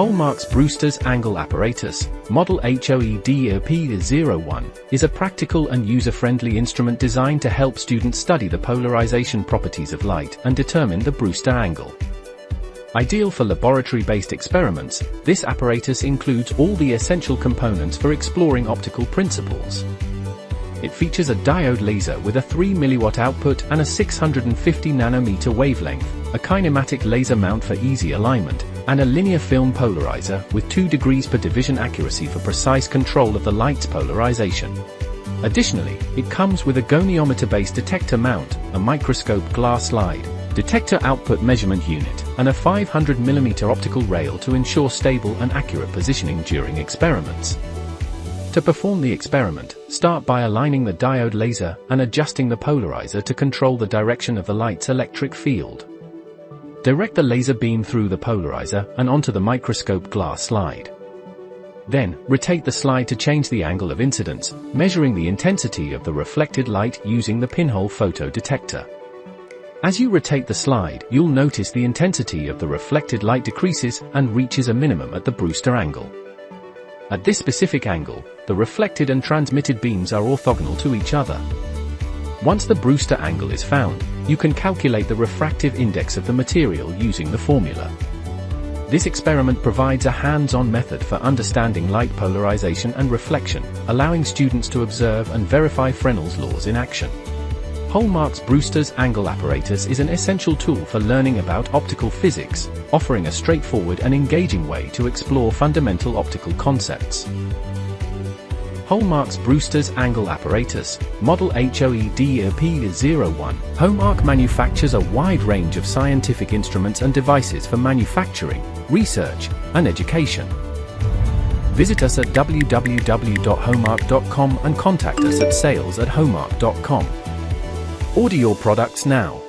Holmarc's Brewster's Angle Apparatus, model HOEDEP01, is a practical and user-friendly instrument designed to help students study the polarization properties of light and determine the Brewster angle. Ideal for laboratory-based experiments, this apparatus includes all the essential components for exploring optical principles. It features a diode laser with a 3 mW output and a 650 nanometer wavelength, a kinematic laser mount for easy alignment, and a linear film polarizer with 2 degrees per division accuracy for precise control of the light's polarization. Additionally, it comes with a goniometer-based detector mount, a microscope glass slide, detector output measurement unit, and a 500mm optical rail to ensure stable and accurate positioning during experiments. To perform the experiment, start by aligning the diode laser and adjusting the polarizer to control the direction of the light's electric field. Direct the laser beam through the polarizer and onto the microscope glass slide. Then, rotate the slide to change the angle of incidence, measuring the intensity of the reflected light using the pinhole photo detector. As you rotate the slide, you'll notice the intensity of the reflected light decreases and reaches a minimum at the Brewster angle. At this specific angle, the reflected and transmitted beams are orthogonal to each other. Once the Brewster angle is found, you can calculate the refractive index of the material using the formula. This experiment provides a hands-on method for understanding light polarization and reflection, allowing students to observe and verify Fresnel's laws in action. Holmarc's Brewster's angle apparatus is an essential tool for learning about optical physics, offering a straightforward and engaging way to explore fundamental optical concepts. Holmarc's Brewster's angle apparatus, model HOEDEP01. Holmarc manufactures a wide range of scientific instruments and devices for manufacturing, research, and education. Visit us at www.holmarc.com and contact us at sales at holmarc.com. Order your products now.